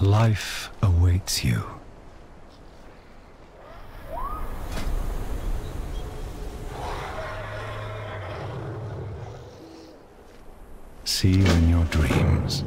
Life awaits you. See you in your dreams.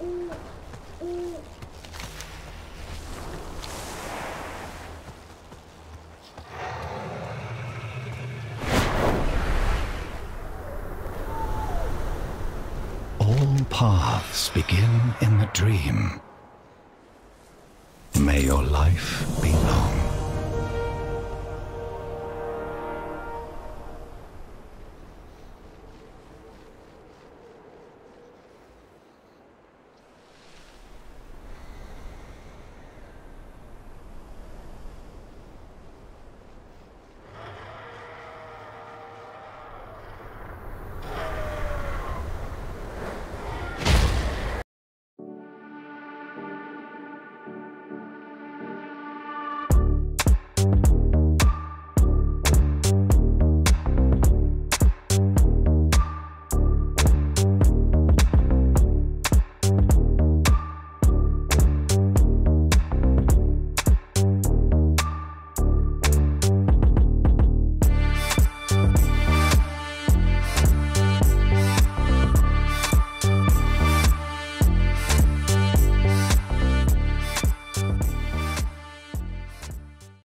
All paths begin in the dream. May your life be long.